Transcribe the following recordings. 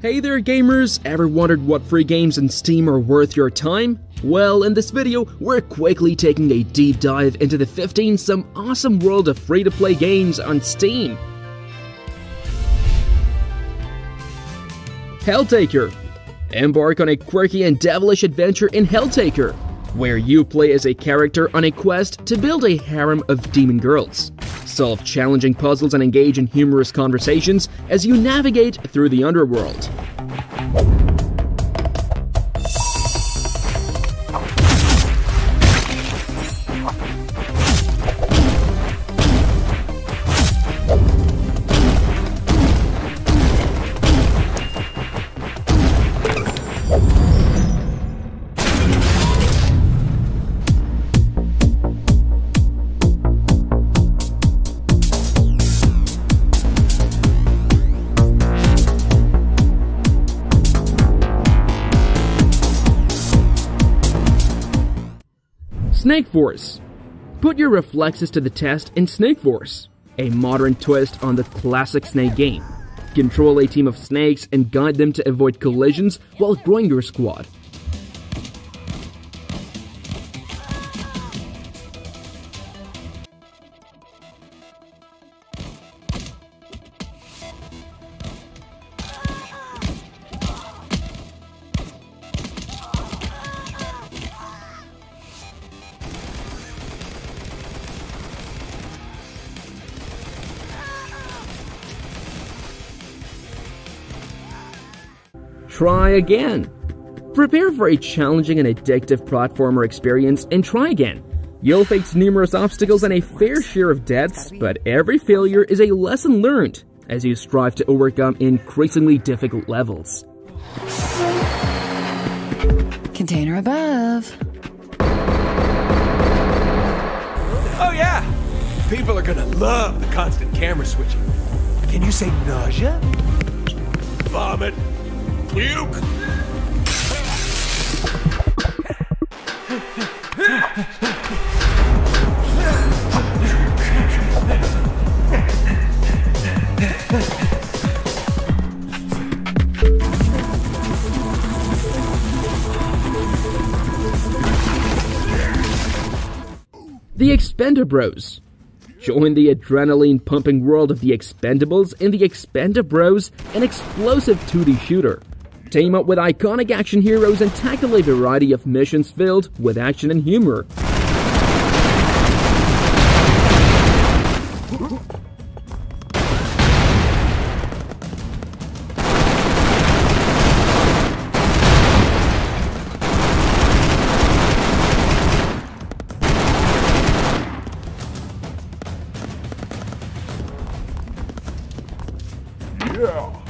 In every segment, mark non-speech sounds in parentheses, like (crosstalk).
Hey there gamers, ever wondered what free games in Steam are worth your time? Well, in this video, we're quickly taking a deep dive into the 15 some awesome world of free-to-play games on Steam. Helltaker Embark on a quirky and devilish adventure in Helltaker, where you play as a character on a quest to build a harem of demon girls solve challenging puzzles and engage in humorous conversations as you navigate through the underworld. Snake Force. Put your reflexes to the test in Snake Force, a modern twist on the classic Snake game. Control a team of snakes and guide them to avoid collisions while growing your squad. Try again. Prepare for a challenging and addictive platformer experience and try again. You'll face numerous obstacles and a fair share of deaths, but every failure is a lesson learned as you strive to overcome increasingly difficult levels. Container above. Oh yeah! People are gonna love the constant camera switching. Can you say nausea? Vomit? Puke? The Expendabros. Join the adrenaline pumping world of the Expendables in the Expendabros, an explosive 2D shooter. Team up with iconic action heroes and tackle a variety of missions filled with action and humor. Yeah.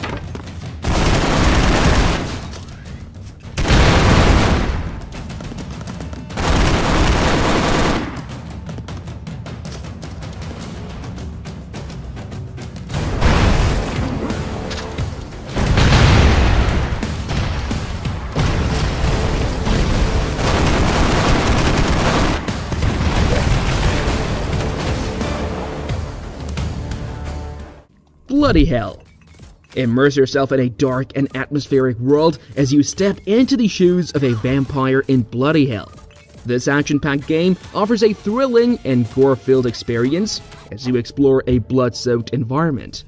Bloody Hell. Immerse yourself in a dark and atmospheric world as you step into the shoes of a vampire in Bloody Hell. This action packed game offers a thrilling and gore filled experience as you explore a blood soaked environment.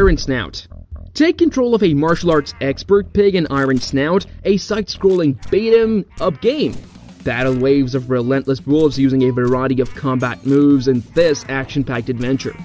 Iron Snout. Take control of a martial arts expert pig in Iron Snout, a side-scrolling beat-em up game. Battle waves of relentless wolves using a variety of combat moves in this action-packed adventure.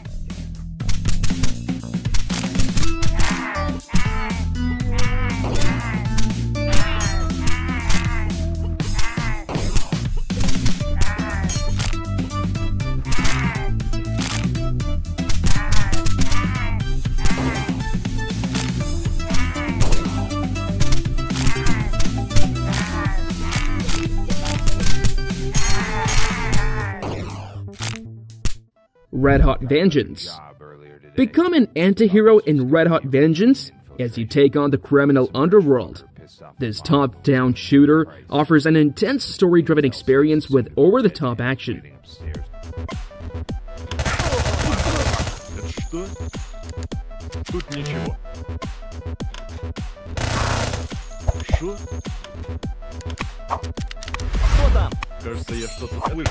Red Hot Vengeance. Become an anti-hero in Red Hot Vengeance as you take on the criminal underworld. This top-down shooter offers an intense story-driven experience with over-the-top action. Тут ничего. Что? Кто там? Кажется, я что-то слышу.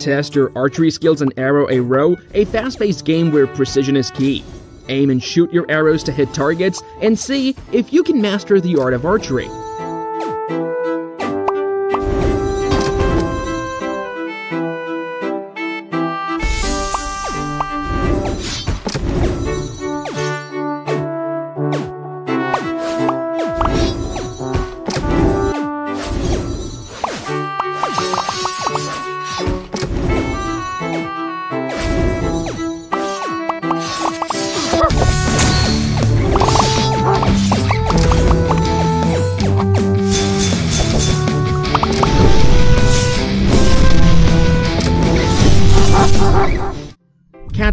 Test your archery skills in Arrow a Row, a fast paced game where precision is key. Aim and shoot your arrows to hit targets and see if you can master the art of archery.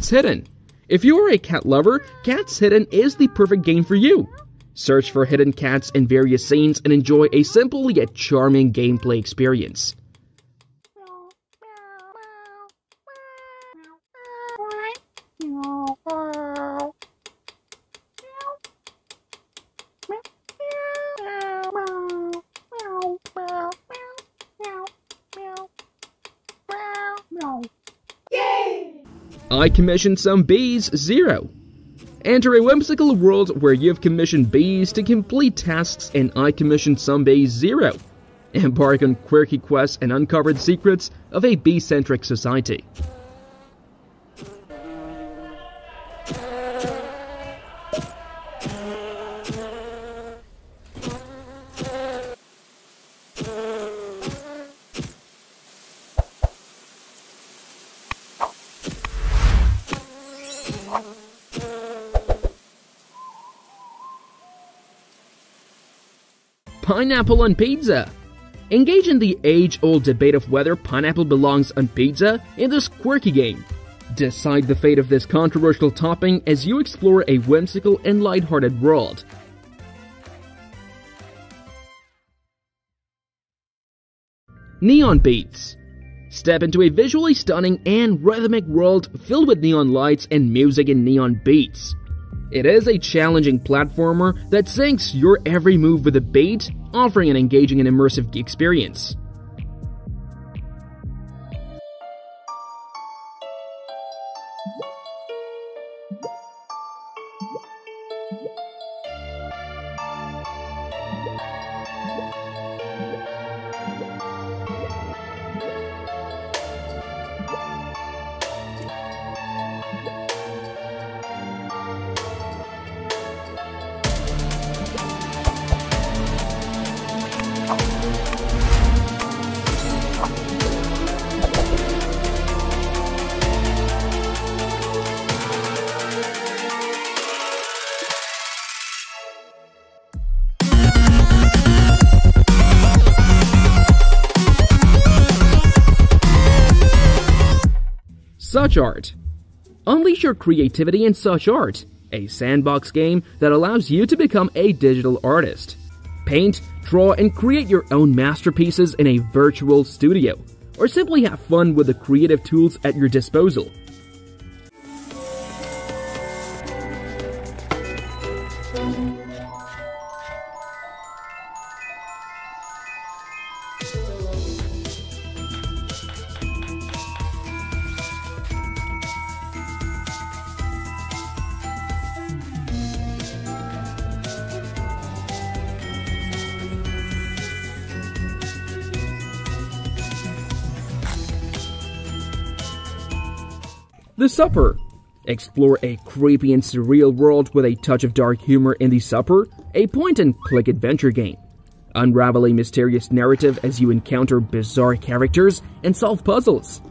Cats Hidden. If you are a cat lover, Cats Hidden is the perfect game for you. Search for hidden cats in various scenes and enjoy a simple yet charming gameplay experience. I commissioned some bees zero. Enter a whimsical world where you've commissioned bees to complete tasks and I commissioned some bees zero. Embark on quirky quests and uncover the secrets of a bee-centric society. Pineapple on pizza. Engage in the age-old debate of whether pineapple belongs on pizza in this quirky game. Decide the fate of this controversial topping as you explore a whimsical and lighthearted world. Neon Beats. Step into a visually stunning and rhythmic world filled with neon lights and music and neon beats. It is a challenging platformer that syncs your every move with a beat, offering an engaging and immersive experience. SuchArt. Unleash your creativity in SuchArt, a sandbox game that allows you to become a digital artist. Paint, draw, and create your own masterpieces in a virtual studio, or simply have fun with the creative tools at your disposal. The Supper. Explore a creepy and surreal world with a touch of dark humor in The Supper, a point and click adventure game. Unravel a mysterious narrative as you encounter bizarre characters and solve puzzles.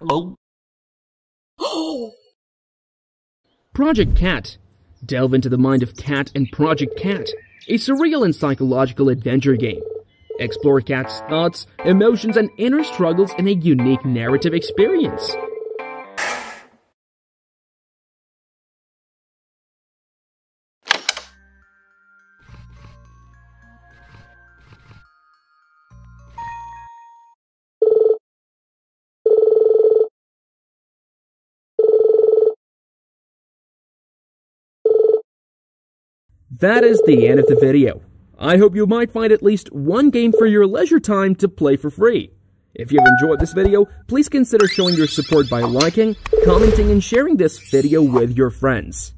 (gasps) Project Kat. Delve into the mind of Kat and Project Kat, a surreal and psychological adventure game. Explore Kat's thoughts, emotions, and inner struggles in a unique narrative experience. That is the end of the video. I hope you might find at least one game for your leisure time to play for free. If you have enjoyed this video, please consider showing your support by liking, commenting, and sharing this video with your friends.